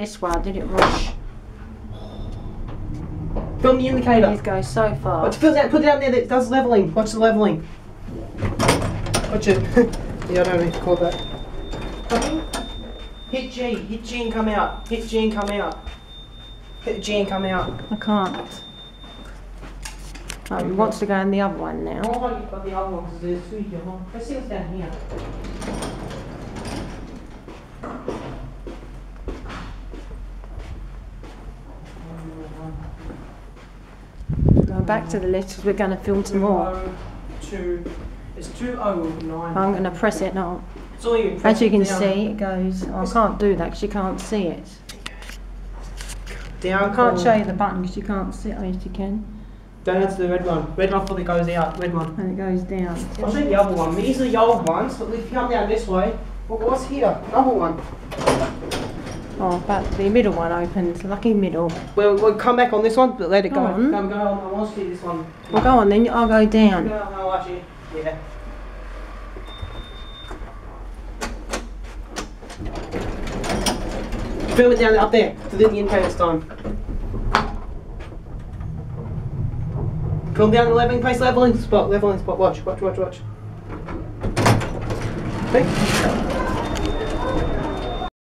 This one, did it rush? Film the indicator. It goes so far. Watch, put it, put it down there that does leveling. Watch the leveling. Watch it. yeah, I don't need to call that. Coming. Hit G. Hit G and come out. Hit G and come out. Hit G and come out. I can't. Oh, he wants to go in the other one now. Oh, you've got the other one because there's two here. Let's see what's down here. Back to the list because we're going to film some more. Two. It's two oh nine. I'm going to press it now. All you. As you can Down. see, it goes. Oh, I can't do that because you can't see it. Down. I can't show you the button because you can't see it. Oh, yes, you can. Down into the red one. Red one fully goes out. Red one. And it goes down. I'll show you the other one. These are the old ones, but if you come down this way, what, what's here? Another one. Oh, but the middle one opens. Lucky middle. We'll, we'll come back on this one, but let it Go go. on. Go, go on. I want to see this one. Well, go on then. I'll go down. No, no, actually, yeah. Film it down up there, to the indicator's time. Film down the leveling place, leveling spot, leveling spot. Watch, watch, watch, watch. Okay.